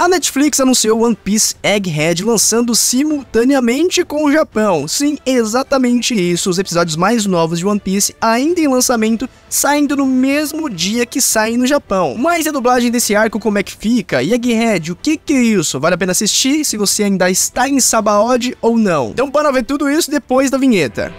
A Netflix anunciou One Piece Egghead lançando simultaneamente com o Japão. Sim, exatamente isso. Os episódios mais novos de One Piece ainda em lançamento, saindo no mesmo dia que saem no Japão. Mas a dublagem desse arco como é que fica? E Egghead, o que que é isso? Vale a pena assistir se você ainda está em Sabaody ou não? Então para ver tudo isso depois da vinheta.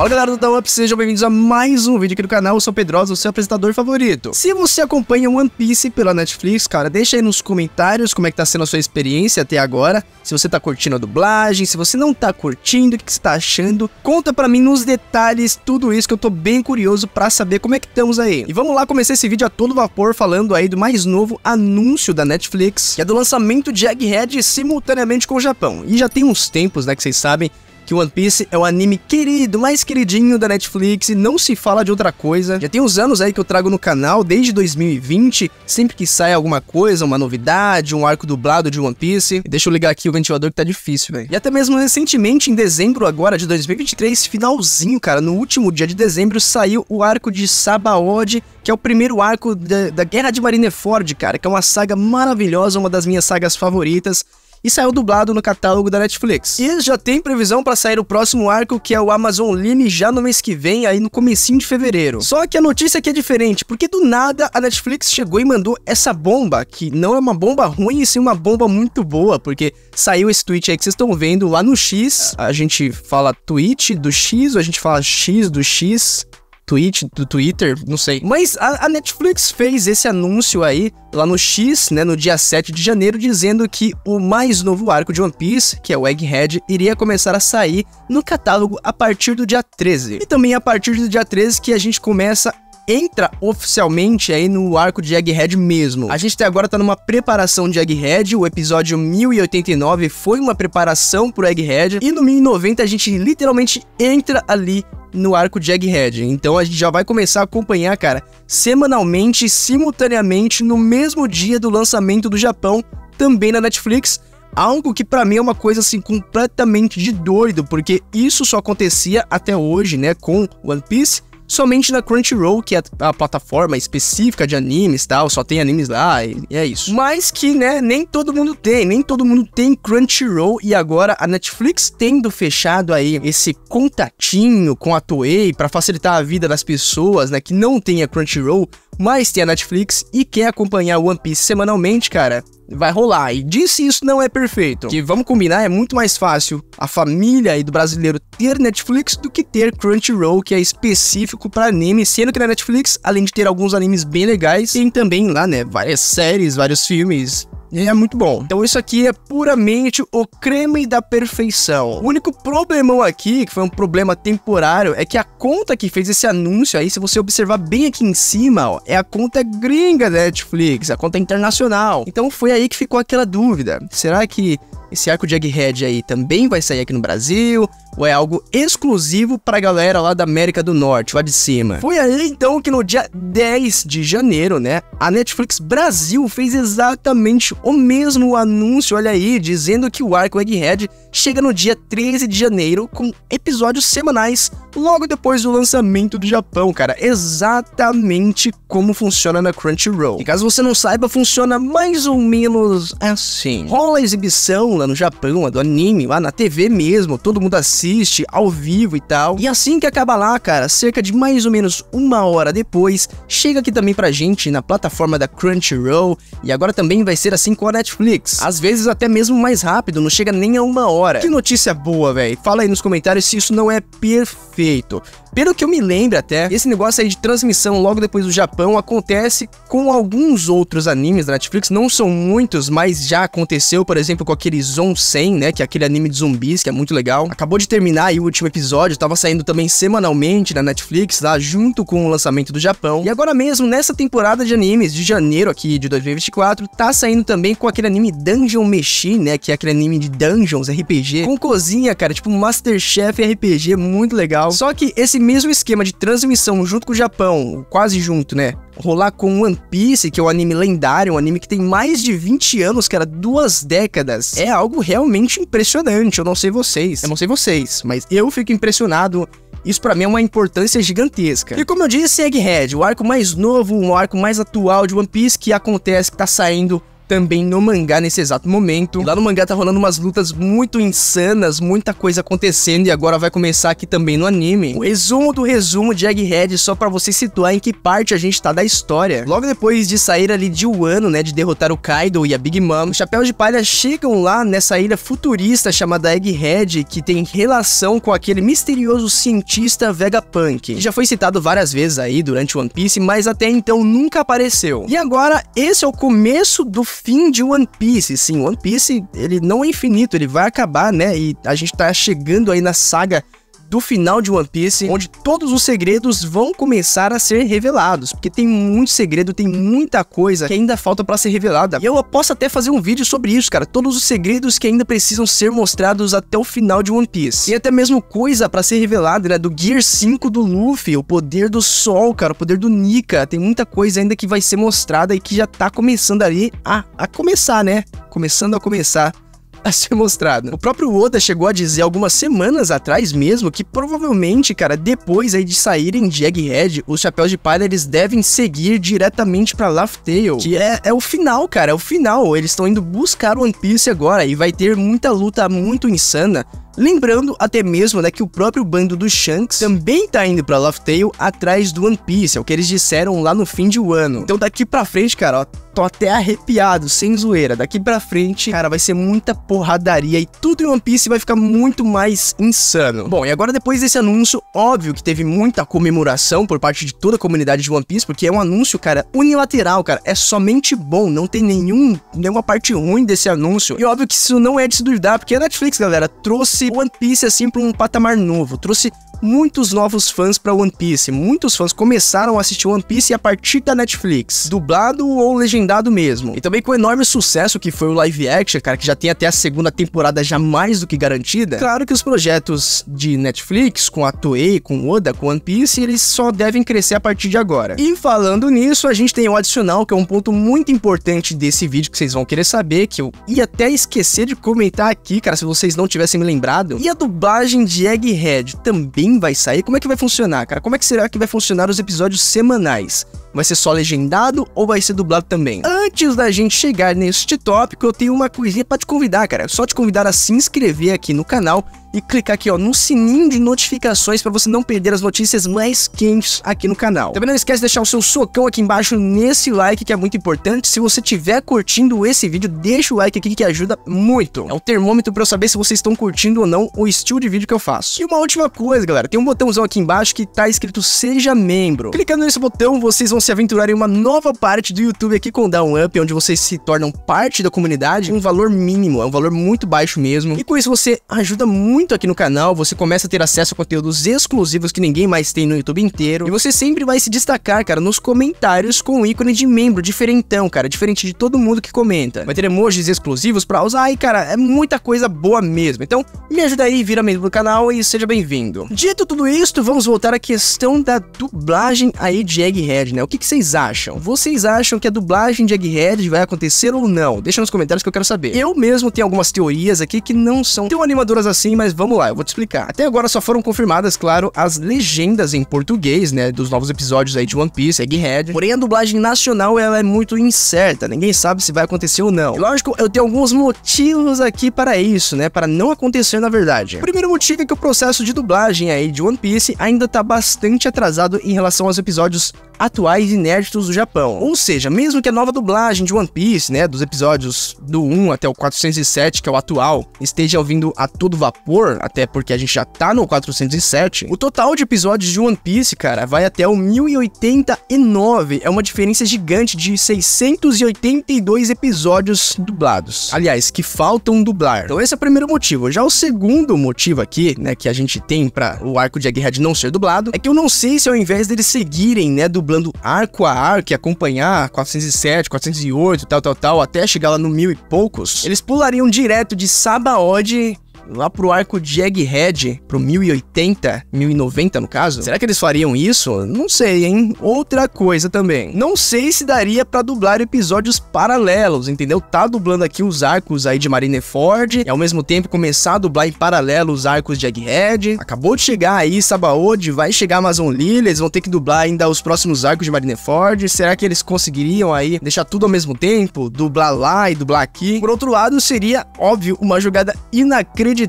Fala galera do Da Up, sejam bem-vindos a mais um vídeo aqui do canal, eu sou Pedrosa, o seu apresentador favorito. Se você acompanha One Piece pela Netflix, cara, deixa aí nos comentários como é que tá sendo a sua experiência até agora, se você tá curtindo a dublagem, se você não tá curtindo, o que, que você tá achando, conta pra mim nos detalhes tudo isso que eu tô bem curioso pra saber como é que estamos aí. E vamos lá começar esse vídeo a todo vapor falando aí do mais novo anúncio da Netflix, que é do lançamento de Egghead simultaneamente com o Japão. E já tem uns tempos, né, que vocês sabem, que One Piece é o anime querido, mais queridinho da Netflix e não se fala de outra coisa. Já tem uns anos aí que eu trago no canal, desde 2020, sempre que sai alguma coisa, uma novidade, um arco dublado de One Piece. Deixa eu ligar aqui o ventilador que tá difícil, velho. E até mesmo recentemente, em dezembro agora de 2023, finalzinho, cara, no último dia de dezembro, saiu o arco de Sabaody, que é o primeiro arco da, da Guerra de Marineford, cara, que é uma saga maravilhosa, uma das minhas sagas favoritas e saiu dublado no catálogo da Netflix. E já tem previsão para sair o próximo arco, que é o Amazon Lime, já no mês que vem, aí no comecinho de fevereiro. Só que a notícia aqui é diferente, porque do nada a Netflix chegou e mandou essa bomba, que não é uma bomba ruim, e sim uma bomba muito boa, porque saiu esse tweet aí que vocês estão vendo lá no X, a gente fala tweet do X, ou a gente fala X do X, tweet, do Twitter, não sei. Mas a, a, Netflix fez esse anúncio aí lá no X, né, no dia 7 de janeiro, dizendo que o mais novo arco de One Piece, que é o Egghead, iria começar a sair no catálogo a partir do dia 13. E também a partir do dia 13 que a gente começa entra oficialmente aí no arco de Egghead mesmo. A gente até agora tá numa preparação de Egghead, o episódio 1089 foi uma preparação pro Egghead, e no 1090 a gente literalmente entra ali no arco de Egghead. Então a gente já vai começar a acompanhar, cara, semanalmente, simultaneamente, no mesmo dia do lançamento do Japão, também na Netflix. Algo que para mim é uma coisa assim completamente de doido, porque isso só acontecia até hoje, né, com One Piece somente na Crunchyroll, que é a plataforma específica de animes tal, só tem animes lá e é isso. Mas que, né, nem todo mundo tem, nem todo mundo tem Crunchyroll e agora a Netflix tendo fechado aí esse contatinho com a Toei para facilitar a vida das pessoas, né, que não tem a Crunchyroll, mas tem a Netflix e quer acompanhar One Piece semanalmente, cara, vai rolar. E disse isso não é perfeito. Que vamos combinar, é muito mais fácil a família aí do brasileiro ter Netflix do que ter Crunchyroll, que é específico para anime, sendo que na Netflix, além de ter alguns animes bem legais, tem também lá, né, várias séries, vários filmes, é muito bom. Então isso aqui é puramente o creme da perfeição. O único problemão aqui, que foi um problema temporário, é que a conta que fez esse anúncio aí, se você observar bem aqui em cima, ó, é a conta gringa da Netflix, a conta internacional. Então foi aí que ficou aquela dúvida. Será que esse arco de Egghead aí também vai sair aqui no Brasil? Ou é algo exclusivo pra galera lá da América do Norte, lá de cima? Foi aí então que no dia 10 de janeiro, né, a Netflix Brasil fez exatamente o mesmo anúncio, olha aí, dizendo que o arco Egghead chega no dia 13 de janeiro com episódios semanais logo depois do lançamento do Japão, cara. Exatamente como funciona na Crunchyroll. E caso você não saiba, funciona mais ou menos assim. Rola a exibição lá no Japão, a do anime, lá na TV mesmo, todo mundo assiste ao vivo e tal. E assim que acaba lá, cara, cerca de mais ou menos uma hora depois, chega aqui também pra gente na plataforma da Crunchyroll e agora também vai ser assim com a Netflix. Às vezes até mesmo mais rápido, não chega nem a uma hora. Que notícia boa, velho. Fala aí nos comentários se isso não é perfeito feito. Pelo que eu me lembro até, esse negócio aí de transmissão logo depois do Japão acontece com alguns outros animes da Netflix, não são muitos, mas já aconteceu, por exemplo, com aquele Zon 100, né, que é aquele anime de zumbis, que é muito legal. Acabou de terminar aí o último episódio, tava saindo também semanalmente na Netflix, lá junto com o lançamento do Japão. E agora mesmo, nessa temporada de animes de janeiro aqui de 2024, tá saindo também com aquele anime Dungeon Meshi, né, que é aquele anime de Dungeons RPG, com cozinha, cara, tipo Masterchef RPG, muito legal. Só que esse mesmo esquema de transmissão junto com o Japão, quase junto, né? rolar com One Piece, que é um anime lendário, um anime que tem mais de 20 anos, cara, duas décadas, é algo realmente impressionante. Eu não sei vocês, eu não sei vocês, mas eu fico impressionado Isso para mim é uma importância gigantesca. E como eu disse, Egghead, o arco mais novo, o arco mais atual de One Piece que acontece, que tá saindo também no mangá nesse exato momento. E lá no mangá tá rolando umas lutas muito insanas, muita coisa acontecendo e agora vai começar aqui também no anime. O resumo do resumo de Egghead só para você situar em que parte a gente tá da história. Logo depois de sair ali de Wano, né, de derrotar o Kaido e a Big Mom, os Chapéus de Palha chegam lá nessa ilha futurista chamada Egghead, que tem relação com aquele misterioso cientista Vegapunk, que já foi citado várias vezes aí durante One Piece, mas até então nunca apareceu. E agora, esse é o começo do fim de One Piece. Sim, One Piece, ele não é infinito, ele vai acabar, né? E a gente tá chegando aí na saga do final de One Piece, onde todos os segredos vão começar a ser revelados, porque tem muito segredo, tem muita coisa que ainda falta para ser revelada. E eu posso até fazer um vídeo sobre isso, cara, todos os segredos que ainda precisam ser mostrados até o final de One Piece. E até mesmo coisa para ser revelada, né, do Gear 5 do Luffy, o poder do Sol, cara, o poder do Nika, tem muita coisa ainda que vai ser mostrada e que já tá começando ali a, a começar, né? Começando a começar a ser mostrado. O próprio Oda chegou a dizer algumas semanas atrás mesmo que provavelmente, cara, depois aí de saírem de Egghead, os Chapéus de Palha eles devem seguir diretamente pra Laugh Tale, que é, é o final, cara, é o final. Eles estão indo buscar One Piece agora e vai ter muita luta muito insana Lembrando até mesmo né, que o próprio bando do Shanks também tá indo pra Tale atrás do One Piece, é o que eles disseram lá no fim de um ano. Então daqui pra frente, cara, ó, tô até arrepiado, sem zoeira. Daqui pra frente, cara, vai ser muita porradaria e tudo em One Piece vai ficar muito mais insano. Bom, e agora depois desse anúncio, óbvio que teve muita comemoração por parte de toda a comunidade de One Piece, porque é um anúncio, cara, unilateral, cara, é somente bom, não tem nenhum, nenhuma parte ruim desse anúncio. E óbvio que isso não é de se duvidar, porque a Netflix, galera, trouxe One Piece assim para um patamar novo, trouxe muitos novos fãs para One Piece. Muitos fãs começaram a assistir One Piece a partir da Netflix, dublado ou legendado mesmo. E também com o enorme sucesso que foi o live action, cara, que já tem até a segunda temporada já mais do que garantida. Claro que os projetos de Netflix com a Toei, com Oda, com One Piece, eles só devem crescer a partir de agora. E falando nisso, a gente tem o adicional, que é um ponto muito importante desse vídeo que vocês vão querer saber, que eu ia até esquecer de comentar aqui, cara, se vocês não tivessem me lembrado. E a dublagem de Egghead também vai sair, como é que vai funcionar, cara? Como é que será que vai funcionar os episódios semanais? Vai ser só legendado ou vai ser dublado também? Antes da gente chegar neste tópico, eu tenho uma coisinha para te convidar, cara. Só te convidar a se inscrever aqui no canal e clicar aqui ó no sininho de notificações para você não perder as notícias mais quentes aqui no canal. Também não esquece de deixar o seu socão aqui embaixo nesse like que é muito importante. Se você estiver curtindo esse vídeo, deixa o like aqui que ajuda muito. É o termômetro para eu saber se vocês estão curtindo ou não o estilo de vídeo que eu faço. E uma última coisa, galera, tem um botãozão aqui embaixo que tá escrito seja membro. Clicando nesse botão, vocês vão se aventurar em uma nova parte do YouTube aqui com Down Up, onde vocês se tornam parte da comunidade, um valor mínimo, é um valor muito baixo mesmo. E com isso você ajuda muito aqui no canal, você começa a ter acesso a conteúdos exclusivos que ninguém mais tem no YouTube inteiro. E você sempre vai se destacar, cara, nos comentários com o ícone de membro diferentão, cara, diferente de todo mundo que comenta. Vai ter emojis exclusivos pra usar e, cara, é muita coisa boa mesmo. Então, me ajuda aí, vira membro do canal e seja bem-vindo. Dito tudo isso, vamos voltar à questão da dublagem aí de Egghead, né? Que, que vocês acham? Vocês acham que a dublagem de Egghead vai acontecer ou não? Deixa nos comentários que eu quero saber. Eu mesmo tenho algumas teorias aqui que não são tão animadoras assim, mas vamos lá, eu vou te explicar. Até agora só foram confirmadas, claro, as legendas em português, né, dos novos episódios aí de One Piece, Egghead. Porém, a dublagem nacional, ela é muito incerta, ninguém sabe se vai acontecer ou não. E, lógico, eu tenho alguns motivos aqui para isso, né, para não acontecer na verdade. O primeiro motivo é que o processo de dublagem aí de One Piece ainda tá bastante atrasado em relação aos episódios atuais inéditos do Japão. Ou seja, mesmo que a nova dublagem de One Piece, né, dos episódios do 1 até o 407, que é o atual, esteja vindo a todo vapor, até porque a gente já tá no 407, o total de episódios de One Piece, cara, vai até o 1089. É uma diferença gigante de 682 episódios dublados. Aliás, que faltam dublar. Então esse é o primeiro motivo. Já o segundo motivo aqui, né, que a gente tem para o arco de Egghead não ser dublado, é que eu não sei se ao invés deles seguirem, né, dublando arco a arco e acompanhar 407, 408, tal, tal, tal, até chegar lá no mil e poucos, eles pulariam direto de Sabaody lá pro arco de Egghead, pro 1080, 1090 no caso. Será que eles fariam isso? Não sei, hein? Outra coisa também. Não sei se daria para dublar episódios paralelos, entendeu? Tá dublando aqui os arcos aí de Marineford e ao mesmo tempo começar a dublar em paralelo os arcos de Egghead. Acabou de chegar aí Sabaody, vai chegar Amazon Lily, eles vão ter que dublar ainda os próximos arcos de Marineford. Será que eles conseguiriam aí deixar tudo ao mesmo tempo? Dublar lá e dublar aqui? Por outro lado, seria, óbvio, uma jogada inacreditável,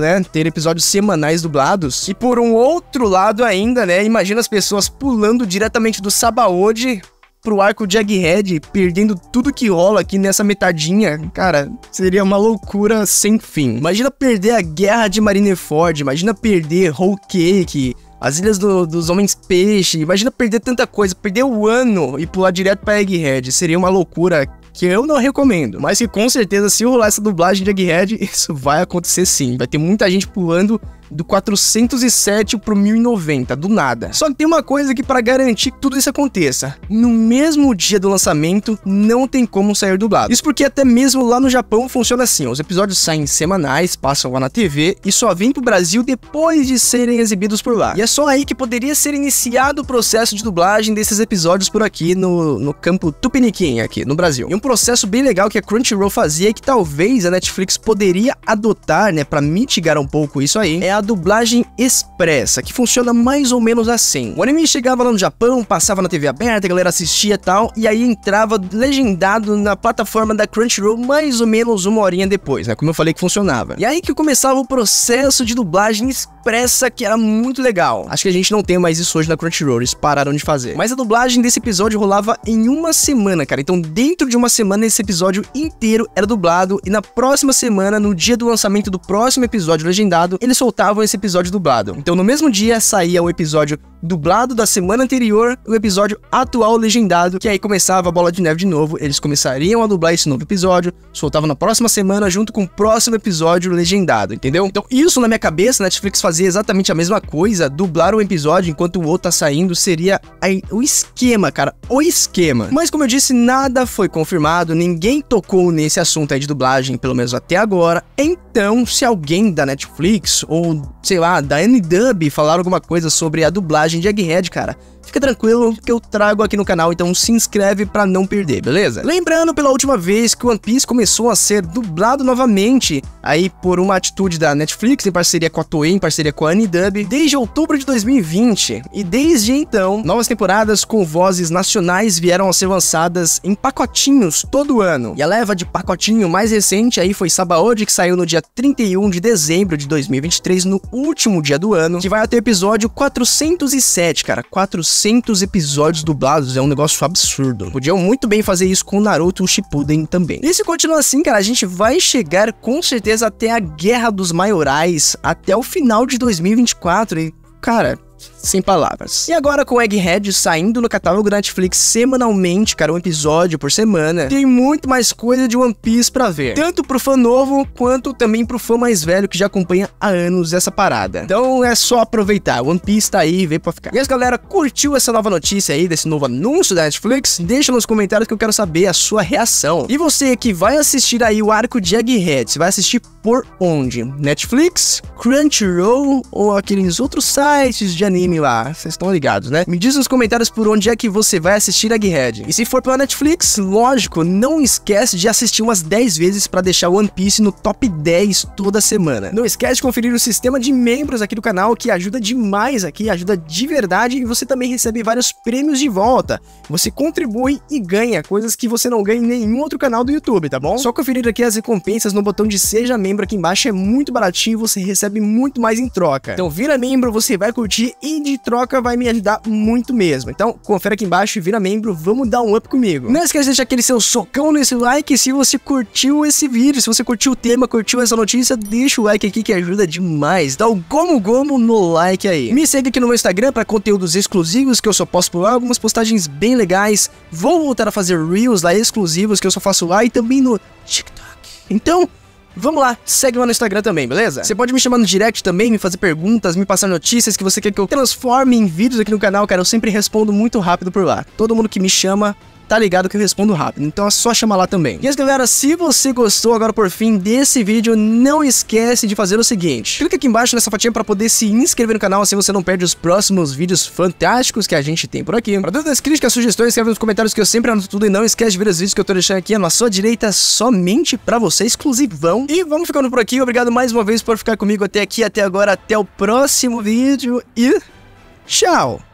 né? Ter episódios semanais dublados. E por um outro lado ainda, né? Imagina as pessoas pulando diretamente do Sabaody pro arco de Egghead, perdendo tudo que rola aqui nessa metadinha, cara, seria uma loucura sem fim. Imagina perder a guerra de Marineford, imagina perder Whole Cake, as Ilhas do, dos Homens Peixe, imagina perder tanta coisa, perder o ano e pular direto pra Egghead, seria uma loucura que eu não recomendo, mas que com certeza se rolar essa dublagem de Egghead, isso vai acontecer sim, vai ter muita gente pulando do 407 pro 1090, do nada. Só que tem uma coisa que para garantir que tudo isso aconteça, no mesmo dia do lançamento não tem como sair dublado. Isso porque até mesmo lá no Japão funciona assim, os episódios saem semanais, passam lá na TV e só vêm pro Brasil depois de serem exibidos por lá. E é só aí que poderia ser iniciado o processo de dublagem desses episódios por aqui no, no campo Tupiniquim aqui no Brasil. E um processo bem legal que a Crunchyroll fazia e que talvez a Netflix poderia adotar, né, para mitigar um pouco isso aí, é a dublagem expressa, que funciona mais ou menos assim. O anime chegava lá no Japão, passava na TV aberta, a galera assistia e tal, e aí entrava legendado na plataforma da Crunchyroll mais ou menos uma horinha depois, né? Como eu falei que funcionava. E aí que começava o processo de dublagem expressa, que era muito legal. Acho que a gente não tem mais isso hoje na Crunchyroll, eles pararam de fazer. Mas a dublagem desse episódio rolava em uma semana, cara. Então, dentro de uma semana, esse episódio inteiro era dublado, e na próxima semana, no dia do lançamento do próximo episódio legendado, eles soltavam gravavam esse episódio dublado. Então no mesmo dia saía o episódio dublado da semana anterior, o episódio atual legendado, que aí começava a bola de neve de novo, eles começariam a dublar esse novo episódio, soltavam na próxima semana junto com o próximo episódio legendado, entendeu? Então isso na minha cabeça, Netflix fazia exatamente a mesma coisa, dublar um episódio enquanto o outro tá saindo seria aí, o esquema, cara, o esquema. Mas como eu disse, nada foi confirmado, ninguém tocou nesse assunto aí de dublagem, pelo menos até agora. Então, se alguém da Netflix ou sei lá, da N-Dub falaram alguma coisa sobre a dublagem de Egghead, cara, fica tranquilo que eu trago aqui no canal, então se inscreve para não perder, beleza? Lembrando pela última vez que One Piece começou a ser dublado novamente, aí por uma atitude da Netflix em parceria com a Toei, em parceria com a Anidub, desde outubro de 2020. E desde então, novas temporadas com vozes nacionais vieram a ser lançadas em pacotinhos todo ano. E a leva de pacotinho mais recente aí foi Sabaody, que saiu no dia 31 de dezembro de 2023, no último dia do ano, que vai até o episódio 407, cara, 407 400 episódios dublados é um negócio absurdo. Podiam muito bem fazer isso com Naruto Shippuden também. E se continuar assim, cara, a gente vai chegar com certeza até a Guerra dos Maiorais, até o final de 2024 e, cara, sem palavras. E agora com Egghead saindo no catálogo da Netflix semanalmente, cara, um episódio por semana, tem muito mais coisa de One Piece pra ver. Tanto pro fã novo, quanto também pro fã mais velho que já acompanha há anos essa parada. Então é só aproveitar, One Piece tá aí, veio pra ficar. E aí, galera, curtiu essa nova notícia aí, desse novo anúncio da Netflix? Deixa nos comentários que eu quero saber a sua reação. E você que vai assistir aí o arco de Egghead, você vai assistir por onde? Netflix? Crunchyroll? Ou aqueles outros sites de anime lá, vocês estão ligados, né? Me diz nos comentários por onde é que você vai assistir Egghead. E se for pela Netflix, lógico, não esquece de assistir umas 10 vezes para deixar One Piece no top 10 toda semana. Não esquece de conferir o sistema de membros aqui do canal, que ajuda demais aqui, ajuda de verdade, e você também recebe vários prêmios de volta. Você contribui e ganha coisas que você não ganha em nenhum outro canal do YouTube, tá bom? Só conferir aqui as recompensas no botão de Seja Membro aqui embaixo, é muito baratinho, e você recebe muito mais em troca. Então vira membro, você vai curtir e de troca vai me ajudar muito mesmo. Então, confere aqui embaixo e vira membro, vamos dar um up comigo. Não esqueça de deixar aquele seu socão nesse like se você curtiu esse vídeo, se você curtiu o tema, curtiu essa notícia, deixa o like aqui que ajuda demais. Dá o gomo gomo no like aí. Me segue aqui no meu Instagram para conteúdos exclusivos que eu só posto por lá, algumas postagens bem legais. Vou voltar a fazer reels lá exclusivos que eu só faço lá e também no TikTok. Então, Vamos lá, segue lá no Instagram também, beleza? Você pode me chamar no direct também, me fazer perguntas, me passar notícias que você quer que eu transforme em vídeos aqui no canal, cara. Eu sempre respondo muito rápido por lá. Todo mundo que me chama, tá ligado que eu respondo rápido, então é só chamar lá também. E isso, galera, se você gostou agora por fim desse vídeo, não esquece de fazer o seguinte, clica aqui embaixo nessa fatinha para poder se inscrever no canal, assim você não perde os próximos vídeos fantásticos que a gente tem por aqui. Para dúvidas, críticas, sugestões, escreve nos comentários que eu sempre anoto tudo e não esquece de ver os vídeos que eu tô deixando aqui na sua direita somente para você, exclusivão. E vamos ficando por aqui, obrigado mais uma vez por ficar comigo até aqui, até agora, até o próximo vídeo e tchau!